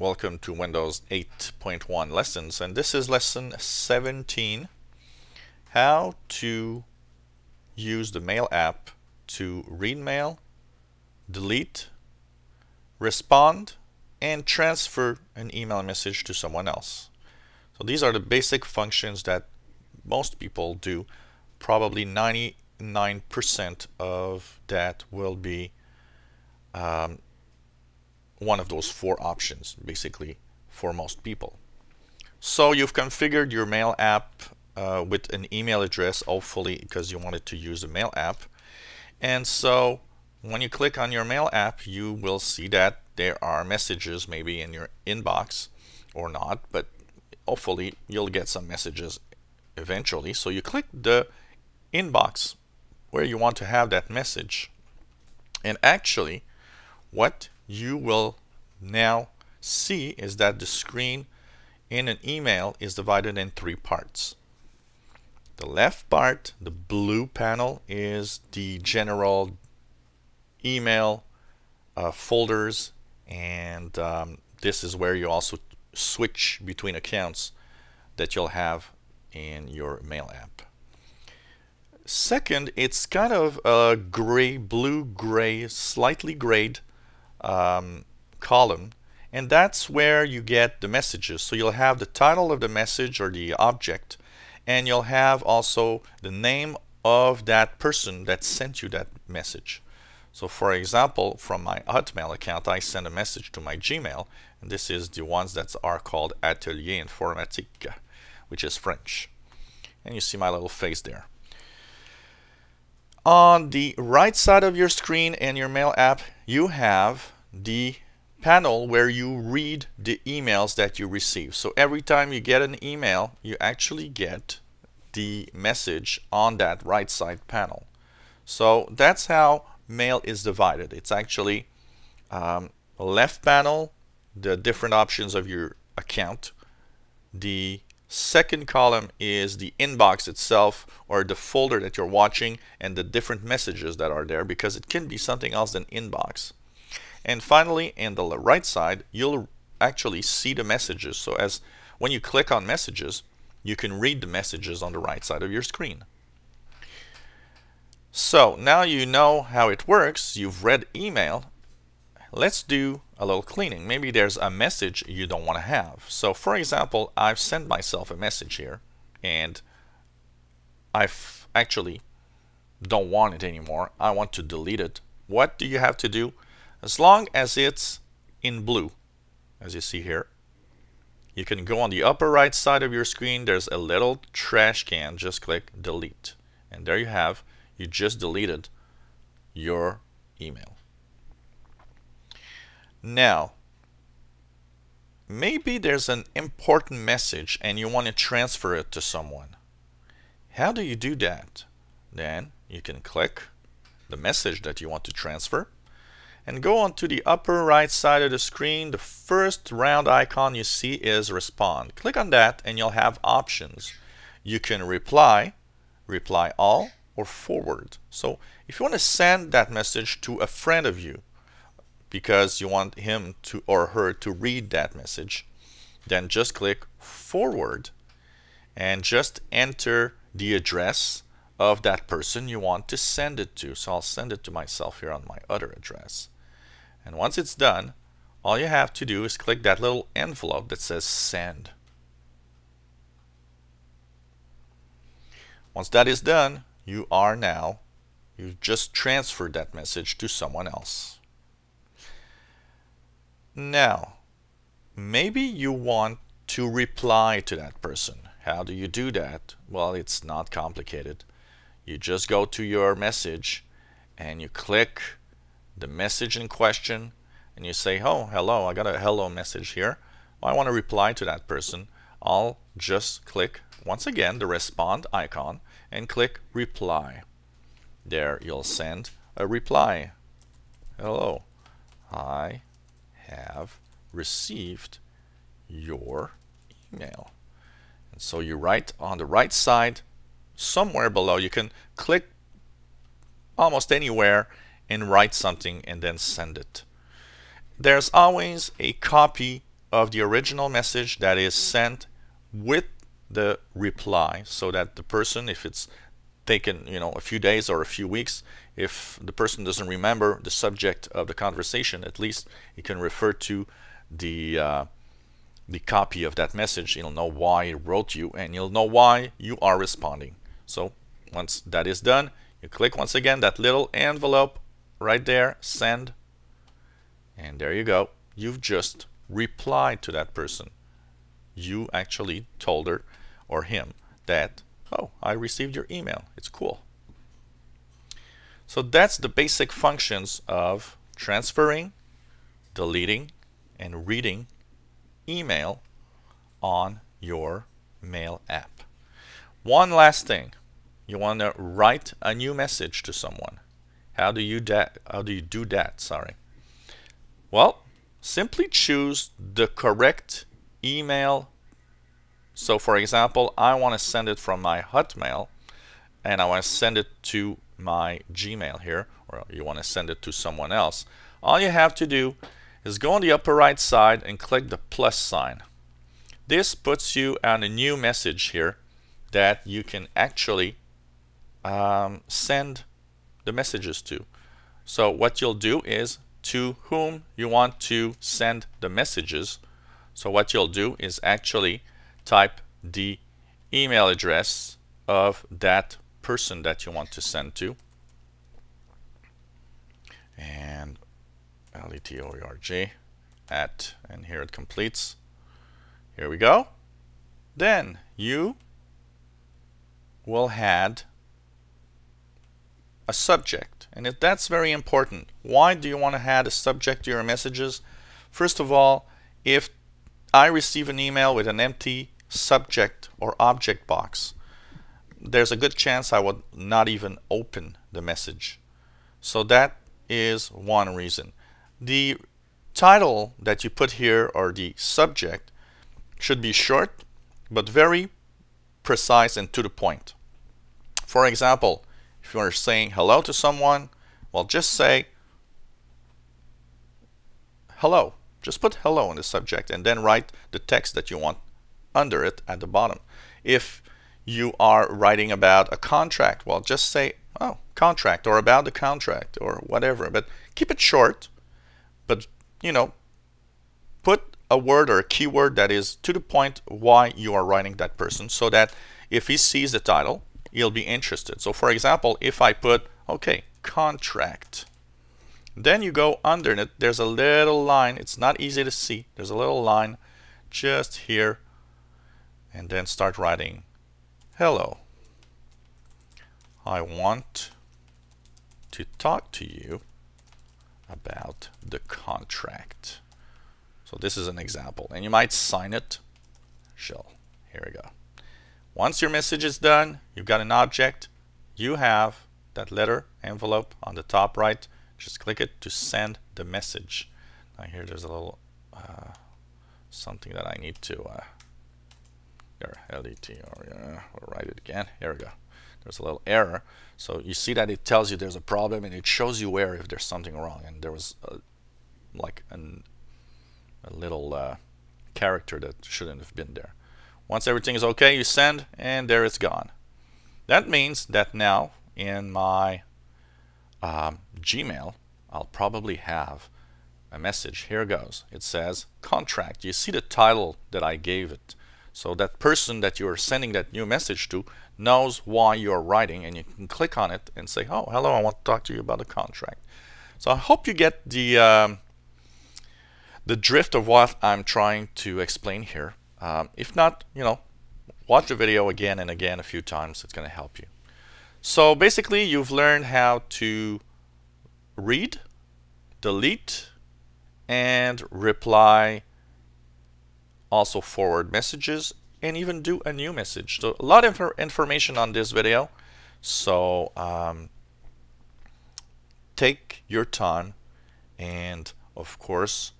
Welcome to Windows 8.1 lessons and this is lesson 17 how to use the mail app to read mail, delete, respond and transfer an email message to someone else. So these are the basic functions that most people do. Probably 99% of that will be um, one of those four options basically for most people. So you've configured your mail app uh, with an email address hopefully because you wanted to use a mail app. And so when you click on your mail app you will see that there are messages maybe in your inbox or not but hopefully you'll get some messages eventually. So you click the inbox where you want to have that message. And actually what you will now see is that the screen in an email is divided in three parts. The left part, the blue panel, is the general email uh, folders and um, this is where you also switch between accounts that you'll have in your mail app. Second, it's kind of a gray, blue-gray, slightly grayed um, column and that's where you get the messages. So you'll have the title of the message or the object and you'll have also the name of that person that sent you that message. So for example, from my Hotmail account, I send a message to my Gmail, and this is the ones that are called Atelier Informatique, which is French. And you see my little face there. On the right side of your screen in your mail app, you have the panel where you read the emails that you receive. So every time you get an email, you actually get the message on that right side panel. So that's how mail is divided. It's actually um, left panel, the different options of your account. The second column is the inbox itself or the folder that you're watching and the different messages that are there because it can be something else than inbox. And finally, in the right side, you'll actually see the messages. So as when you click on messages, you can read the messages on the right side of your screen. So now you know how it works. You've read email. Let's do a little cleaning. Maybe there's a message you don't want to have. So for example, I've sent myself a message here and I've actually don't want it anymore. I want to delete it. What do you have to do? As long as it's in blue, as you see here, you can go on the upper right side of your screen. There's a little trash can. Just click delete. And there you have, you just deleted your email. Now, maybe there's an important message and you want to transfer it to someone. How do you do that? Then you can click the message that you want to transfer and go on to the upper right side of the screen. The first round icon you see is respond. Click on that and you'll have options. You can reply, reply all, or forward. So if you want to send that message to a friend of you because you want him to or her to read that message, then just click forward and just enter the address of that person you want to send it to. So I'll send it to myself here on my other address. And once it's done, all you have to do is click that little envelope that says send. Once that is done, you are now, you've just transferred that message to someone else. Now, maybe you want to reply to that person. How do you do that? Well, it's not complicated. You just go to your message and you click the message in question and you say, oh, hello, I got a hello message here. I want to reply to that person. I'll just click, once again, the respond icon and click reply. There you'll send a reply. Hello, I have received your email. And so you write on the right side, somewhere below, you can click almost anywhere and write something and then send it. There's always a copy of the original message that is sent with the reply so that the person if it's taken you know a few days or a few weeks. If the person doesn't remember the subject of the conversation at least he can refer to the uh, the copy of that message. He'll know why he wrote you and you'll know why you are responding. So once that is done you click once again that little envelope right there send. And there you go. You've just replied to that person. You actually told her or him that oh I received your email. It's cool. So that's the basic functions of transferring deleting and reading email on your mail app. One last thing. You want to write a new message to someone. How do you that how do you do that? Sorry. Well simply choose the correct email so for example I want to send it from my hotmail and I want to send it to my gmail here or you want to send it to someone else all you have to do is go on the upper right side and click the plus sign this puts you on a new message here that you can actually um, send the messages to. So what you'll do is to whom you want to send the messages. So what you'll do is actually type the email address of that person that you want to send to. And L-E-T-O-R-J at, and here it completes. Here we go. Then you will add a subject. And if that's very important. Why do you want to add a subject to your messages? First of all, if I receive an email with an empty subject or object box, there's a good chance I would not even open the message. So that is one reason. The title that you put here or the subject should be short but very precise and to the point. For example, if you are saying hello to someone, well, just say hello. Just put hello in the subject and then write the text that you want under it at the bottom. If you are writing about a contract, well, just say, oh, contract or about the contract or whatever. But keep it short, but, you know, put a word or a keyword that is to the point why you are writing that person so that if he sees the title, he'll be interested. So for example, if I put, okay, contract, then you go under it, there's a little line, it's not easy to see, there's a little line just here, and then start writing, hello, I want to talk to you about the contract. So this is an example, and you might sign it, shell, here we go. Once your message is done, you've got an object, you have that letter envelope on the top right. Just click it to send the message. Now here there's a little uh, something that I need to uh, there, or uh, will write it again. Here we go. There's a little error. So you see that it tells you there's a problem and it shows you where if there's something wrong. And there was a, like an, a little uh, character that shouldn't have been there. Once everything is okay, you send, and there it's gone. That means that now in my um, Gmail, I'll probably have a message. Here goes. It says contract. You see the title that I gave it. So that person that you are sending that new message to knows why you're writing and you can click on it and say, oh, hello, I want to talk to you about the contract. So I hope you get the, um, the drift of what I'm trying to explain here. Um, if not, you know, watch the video again and again a few times. It's going to help you. So basically, you've learned how to read, delete, and reply, also forward messages, and even do a new message. So a lot of information on this video. So um, take your time and of course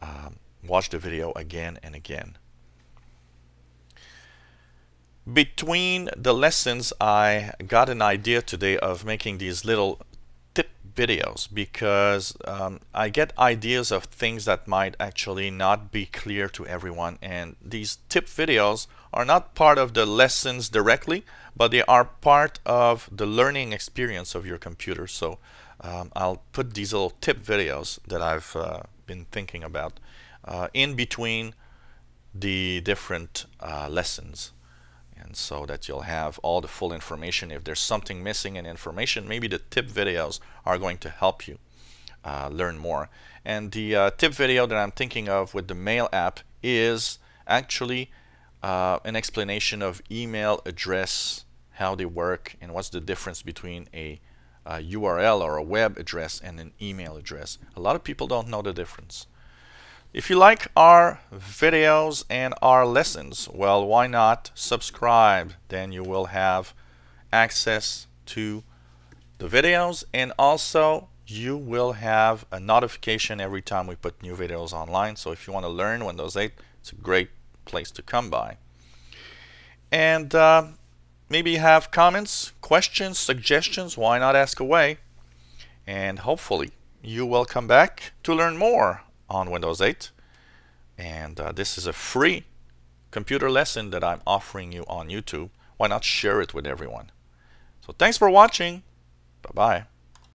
um, watch the video again and again. Between the lessons, I got an idea today of making these little tip videos because um, I get ideas of things that might actually not be clear to everyone and these tip videos are not part of the lessons directly but they are part of the learning experience of your computer. So um, I'll put these little tip videos that I've uh, been thinking about uh, in between the different uh, lessons and so that you'll have all the full information. If there's something missing in information maybe the tip videos are going to help you uh, learn more. And the uh, tip video that I'm thinking of with the mail app is actually uh, an explanation of email address how they work and what's the difference between a, a URL or a web address and an email address. A lot of people don't know the difference if you like our videos and our lessons, well, why not subscribe? Then you will have access to the videos and also you will have a notification every time we put new videos online. So if you want to learn Windows 8, it's a great place to come by. And uh, maybe you have comments, questions, suggestions, why not ask away? And hopefully you will come back to learn more on Windows 8. And uh, this is a free computer lesson that I'm offering you on YouTube. Why not share it with everyone? So thanks for watching. Bye-bye.